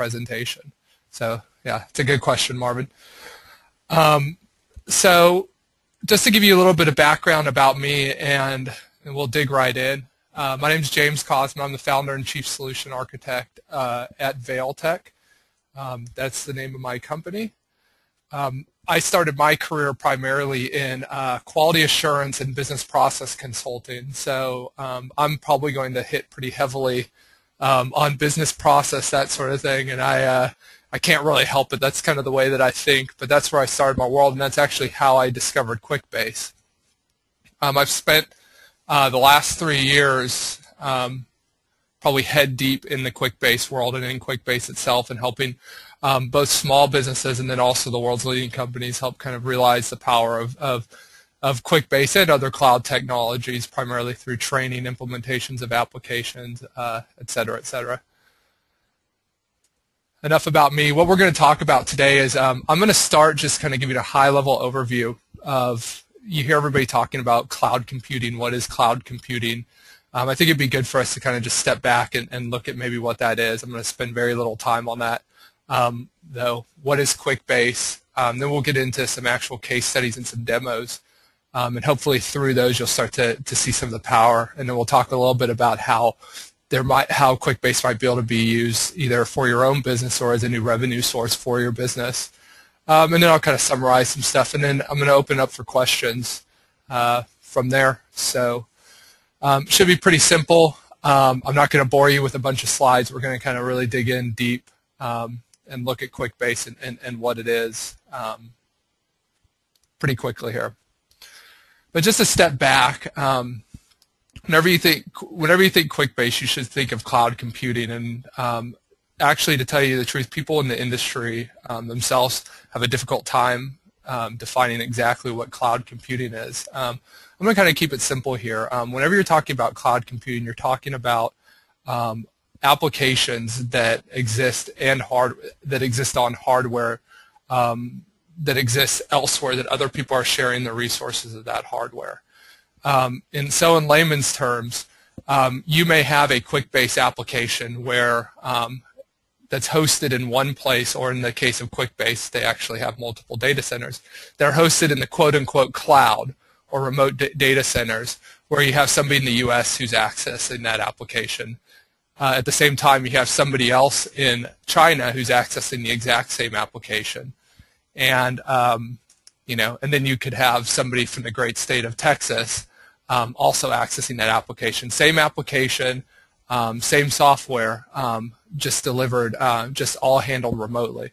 presentation. So yeah, it's a good question, Marvin. Um, so just to give you a little bit of background about me, and, and we'll dig right in. Uh, my name is James Cosman. I'm the founder and chief solution architect uh, at Vailtech. Um, that's the name of my company. Um, I started my career primarily in uh, quality assurance and business process consulting. So um, I'm probably going to hit pretty heavily um, on business process, that sort of thing. And I, uh, I can't really help it. That's kind of the way that I think. But that's where I started my world, and that's actually how I discovered QuickBase. Um, I've spent uh, the last three years um, probably head deep in the QuickBase world and in QuickBase itself and helping um, both small businesses and then also the world's leading companies help kind of realize the power of, of, of QuickBase and other cloud technologies, primarily through training, implementations of applications, uh, et cetera, et cetera. Enough about me. What we're going to talk about today is um, I'm going to start just kind of give you a high-level overview of, you hear everybody talking about cloud computing. What is cloud computing? Um, I think it'd be good for us to kind of just step back and, and look at maybe what that is. I'm going to spend very little time on that. Um, though, what is QuickBase? Um, then we'll get into some actual case studies and some demos. Um, and hopefully through those you'll start to, to see some of the power. And then we'll talk a little bit about how there might how QuickBase might be able to be used either for your own business or as a new revenue source for your business. Um, and then I'll kind of summarize some stuff, and then I'm going to open up for questions uh, from there. So um, should be pretty simple. Um, I'm not going to bore you with a bunch of slides. We're going to kind of really dig in deep. Um, and look at QuickBase and, and, and what it is um, pretty quickly here. But just a step back, um, whenever you think whenever you think QuickBase, you should think of cloud computing. And um, actually, to tell you the truth, people in the industry um, themselves have a difficult time um, defining exactly what cloud computing is. Um, I'm going to kind of keep it simple here. whenever you're talking about cloud computing, you're talking about um, applications that exist and hard that exist on hardware um, that exists elsewhere that other people are sharing the resources of that hardware. Um, and so in layman's terms, um, you may have a QuickBase application where um, that's hosted in one place, or in the case of QuickBase, they actually have multiple data centers. They're hosted in the quote-unquote cloud or remote data centers where you have somebody in the U.S. who's accessing that application. Uh, at the same time, you have somebody else in China who's accessing the exact same application, and um, you know, and then you could have somebody from the great state of Texas um, also accessing that application. Same application, um, same software, um, just delivered, uh, just all handled remotely.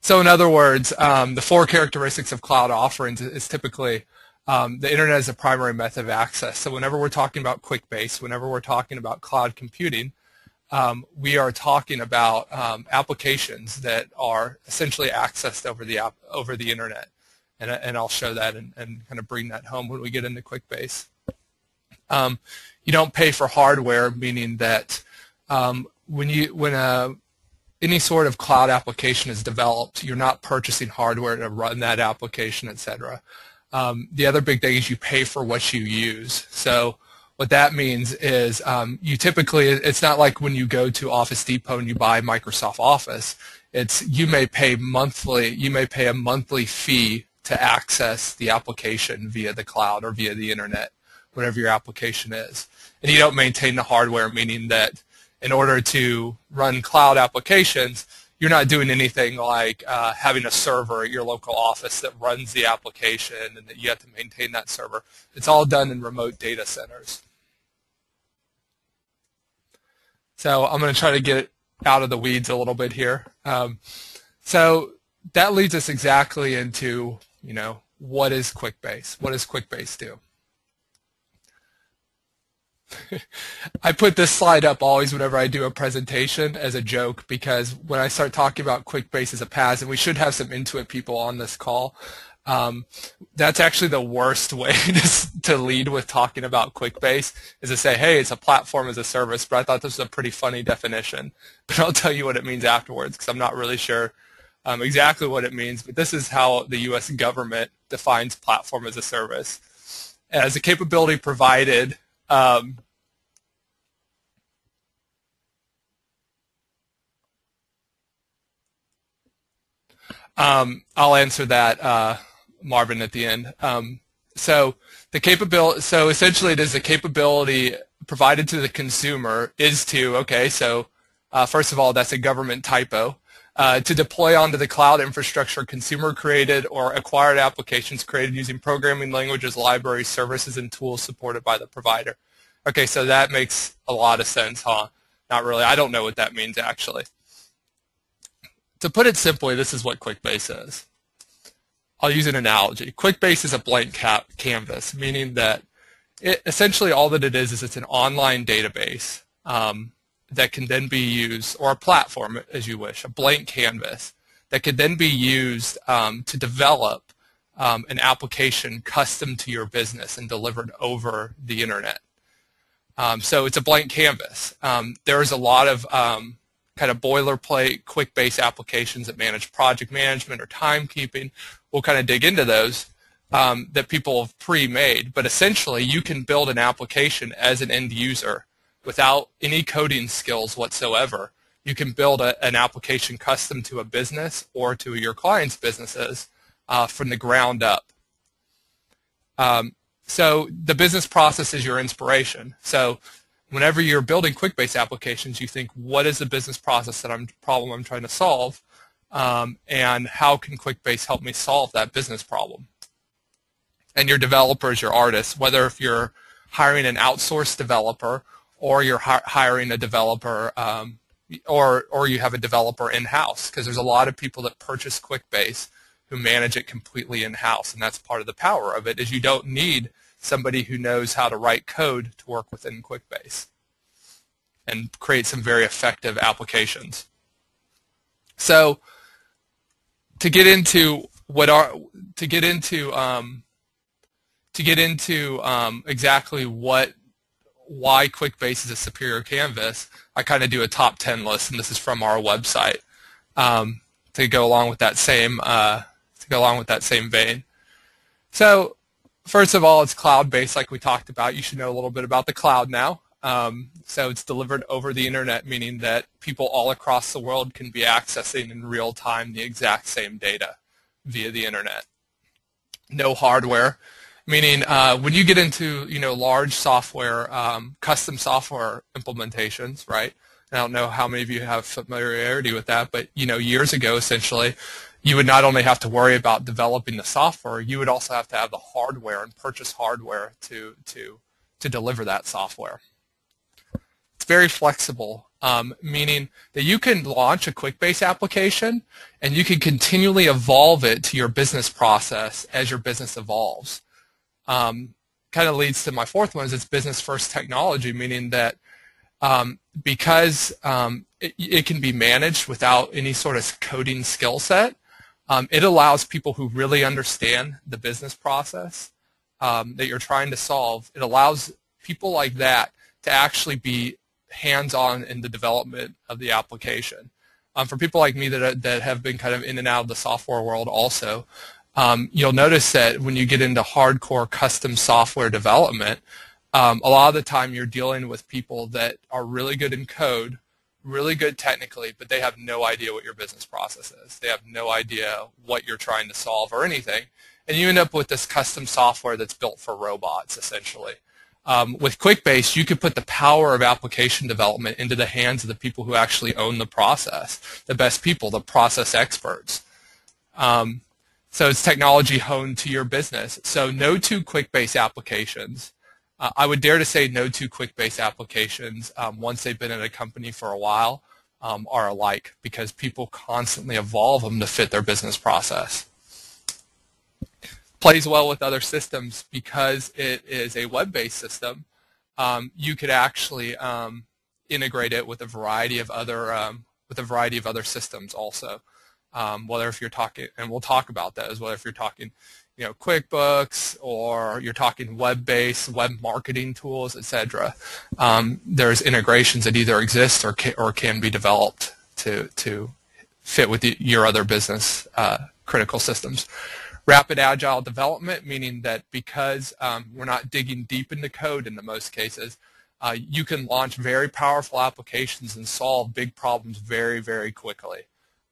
So in other words, um, the four characteristics of cloud offerings is typically um, the internet is a primary method of access. So whenever we're talking about QuickBase, whenever we're talking about cloud computing, um, we are talking about um, applications that are essentially accessed over the app, over the internet, and, and I'll show that and, and kind of bring that home when we get into QuickBase. Um, you don't pay for hardware, meaning that um, when you when a any sort of cloud application is developed, you're not purchasing hardware to run that application, etc. Um, the other big thing is you pay for what you use. So what that means is um, you typically, it's not like when you go to Office Depot and you buy Microsoft Office. It's you may pay monthly, you may pay a monthly fee to access the application via the cloud or via the internet, whatever your application is. And you don't maintain the hardware, meaning that in order to run cloud applications, you're not doing anything like uh, having a server at your local office that runs the application and that you have to maintain that server. It's all done in remote data centers. So I'm going to try to get out of the weeds a little bit here. Um, so that leads us exactly into, you know, what is QuickBase? What does QuickBase do? I put this slide up always whenever I do a presentation as a joke because when I start talking about QuickBase as a PaaS, and we should have some Intuit people on this call, um, that's actually the worst way to, to lead with talking about QuickBase is to say, hey, it's a platform as a service, but I thought this was a pretty funny definition. But I'll tell you what it means afterwards because I'm not really sure um, exactly what it means. But this is how the U.S. government defines platform as a service as a capability provided um, Um, I'll answer that. Uh, Marvin, at the end. Um, so the capability, so essentially it is the capability provided to the consumer is to, okay, so uh, first of all, that's a government typo. Uh, to deploy onto the cloud infrastructure consumer-created or acquired applications created using programming languages, libraries, services, and tools supported by the provider. Okay, so that makes a lot of sense, huh? Not really. I don't know what that means, actually. To put it simply, this is what QuickBase is. I'll use an analogy. QuickBase is a blank canvas, meaning that it, essentially all that it is is it's an online database um, that can then be used, or a platform as you wish, a blank canvas that could then be used um, to develop um, an application custom to your business and delivered over the internet. Um, so it's a blank canvas. Um, there's a lot of um, kind of boilerplate, quick-base applications that manage project management or timekeeping. We'll kind of dig into those um, that people have pre-made. But essentially, you can build an application as an end user without any coding skills whatsoever. You can build a, an application custom to a business or to your client's businesses uh, from the ground up. Um, so the business process is your inspiration. So whenever you're building QuickBase applications, you think, what is the business process that I'm problem I'm trying to solve, um, and how can QuickBase help me solve that business problem? And your developers, your artists, whether if you're hiring an outsourced developer or you're hi hiring a developer um, or, or you have a developer in-house because there's a lot of people that purchase QuickBase who manage it completely in-house and that's part of the power of it is you don't need somebody who knows how to write code to work within QuickBase and create some very effective applications. So to get into what are to get into um, to get into um, exactly what why QuickBase is a superior canvas, I kind of do a top 10 list, and this is from our website um, to go along with that same uh, to go along with that same vein. So first of all, it's cloud-based, like we talked about. You should know a little bit about the cloud now. Um, so it's delivered over the internet, meaning that people all across the world can be accessing in real time the exact same data via the internet. No hardware meaning uh, when you get into you know large software, um, custom software implementations, right? I don't know how many of you have familiarity with that, but you know years ago, essentially, you would not only have to worry about developing the software, you would also have to have the hardware and purchase hardware to to to deliver that software. It's very flexible, um, meaning that you can launch a QuickBase application and you can continually evolve it to your business process as your business evolves um, kind of leads to my fourth one is it's business first technology, meaning that um, because um, it, it, can be managed without any sort of coding skill set, um, it allows people who really understand the business process um, that you're trying to solve. It allows people like that to actually be hands-on in the development of the application. Um, for people like me that, that have been kind of in and out of the software world also, um, you'll notice that when you get into hardcore custom software development, um, a lot of the time you're dealing with people that are really good in code, really good technically, but they have no idea what your business process is. They have no idea what you're trying to solve or anything. And you end up with this custom software that's built for robots, essentially. Um, with QuickBase, you could put the power of application development into the hands of the people who actually own the process, the best people, the process experts. Um, so it's technology honed to your business. So no two QuickBase applications. Uh, I would dare to say no two QuickBase applications, um, once they've been in a company for a while, um, are alike because people constantly evolve them to fit their business process. Plays well with other systems because it is a web-based system. Um, you could actually um, integrate it with a variety of other um, with a variety of other systems also um, whether if you're talking, and we'll talk about that as whether if you're talking, you know, QuickBooks or you're talking web-based, web marketing tools, etc. Um, there's integrations that either exist or can, or can be developed to to fit with the, your other business uh, critical systems. Rapid agile development, meaning that because um, we're not digging deep into code in the most cases, uh, you can launch very powerful applications and solve big problems very, very quickly.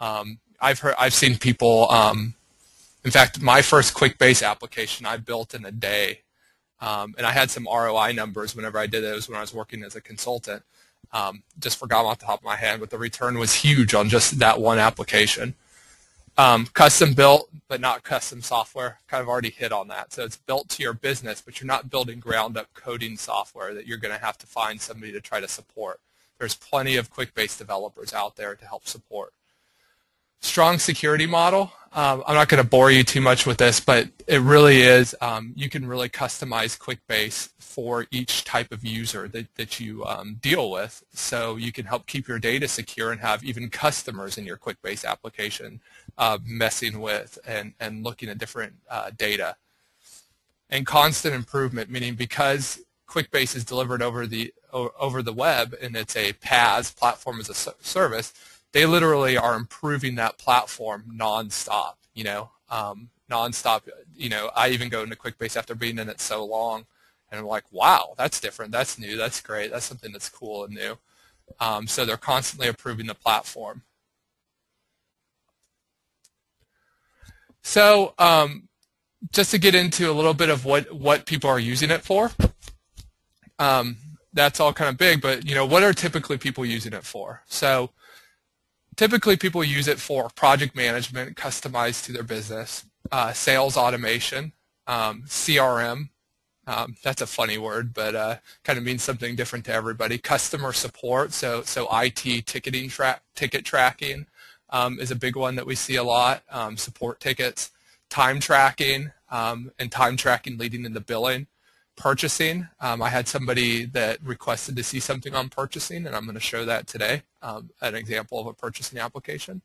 Um, I've heard, I've seen people. Um, in fact, my first QuickBase application I built in a day, um, and I had some ROI numbers whenever I did it. It was when I was working as a consultant. Um, just forgot off the top of my head, but the return was huge on just that one application. Um, custom built, but not custom software, kind of already hit on that. So it's built to your business, but you're not building ground up coding software that you're going to have to find somebody to try to support. There's plenty of QuickBase developers out there to help support. Strong security model. Um, I'm not going to bore you too much with this, but it really is, um, you can really customize QuickBase for each type of user that, that you um, deal with. So you can help keep your data secure and have even customers in your QuickBase application uh, messing with and, and looking at different uh, data. And constant improvement, meaning because QuickBase is delivered over the over the web and it's a PaaS platform as a service, they literally are improving that platform nonstop. You know, um, nonstop. You know, I even go into QuickBase after being in it so long, and I'm like, wow, that's different. That's new. That's great. That's something that's cool and new. Um, so they're constantly improving the platform. So um, just to get into a little bit of what, what people are using it for, um, that's all kind of big, but you know, what are typically people using it for? So typically people use it for project management customized to their business, uh, sales automation, um, CRM, um, that's a funny word, but uh, kind of means something different to everybody. Customer support, so so IT ticketing tra ticket tracking um, is a big one that we see a lot. Um, support tickets, time tracking, um, and time tracking leading into billing purchasing. Um, I had somebody that requested to see something on purchasing, and I'm going to show that today, um, an example of a purchasing application.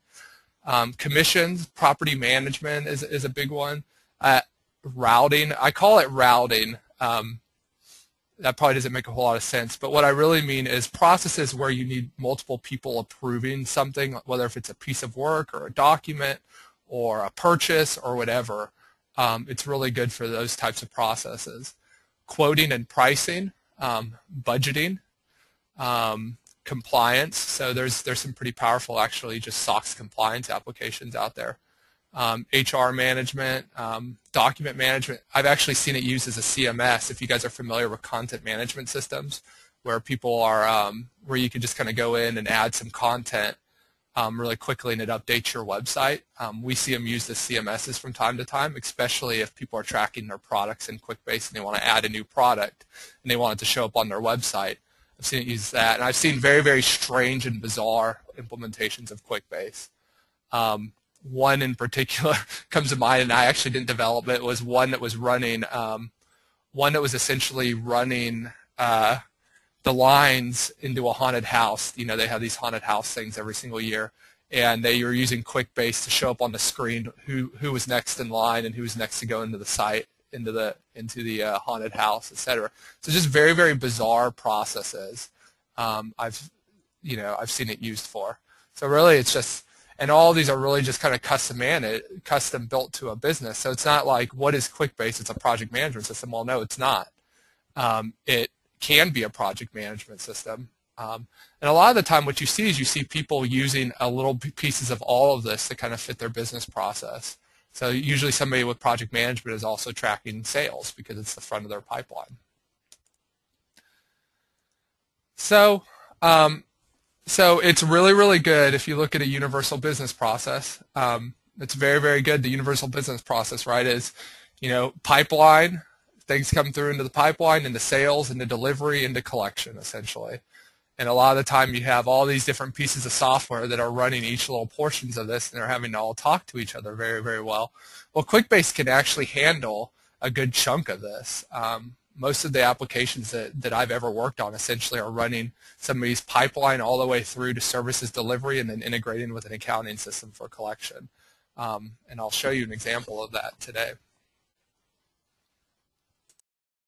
Um, commissions, property management is, is a big one. Uh, routing, I call it routing. Um, that probably doesn't make a whole lot of sense, but what I really mean is processes where you need multiple people approving something, whether if it's a piece of work or a document or a purchase or whatever. Um, it's really good for those types of processes quoting and pricing, um, budgeting, um, compliance. So there's there's some pretty powerful actually just SOX compliance applications out there. Um, HR management, um, document management. I've actually seen it used as a CMS. If you guys are familiar with content management systems, where people are um, where you can just kind of go in and add some content um, really quickly and it updates your website. Um, we see them used as CMSs from time to time, especially if people are tracking their products in QuickBase and they want to add a new product and they want it to show up on their website. I've seen it use that, and I've seen very, very strange and bizarre implementations of QuickBase. Um, one in particular comes to mind, and I actually didn't develop it, was one that was running, um, one that was essentially running uh, the lines into a haunted house. You know, they have these haunted house things every single year, and they were using QuickBase to show up on the screen who who was next in line and who was next to go into the site, into the into the uh, haunted house, etc. So just very very bizarre processes. Um, I've you know I've seen it used for. So really, it's just and all these are really just kind of custom managed, custom built to a business. So it's not like what is QuickBase? It's a project management system. Well, no, it's not. Um, it can be a project management system. Um, and a lot of the time what you see is you see people using a little pieces of all of this to kind of fit their business process. So usually somebody with project management is also tracking sales because it's the front of their pipeline. So, um, so it's really, really good if you look at a universal business process. Um, it's very, very good. The universal business process, right, is, you know, pipeline, things come through into the pipeline, into sales, into delivery, into collection, essentially. And a lot of the time you have all these different pieces of software that are running each little portions of this and they're having to all talk to each other very, very well. Well, QuickBase can actually handle a good chunk of this. Um, most of the applications that, that I've ever worked on essentially are running somebody's pipeline all the way through to services delivery and then integrating with an accounting system for collection. Um, and I'll show you an example of that today.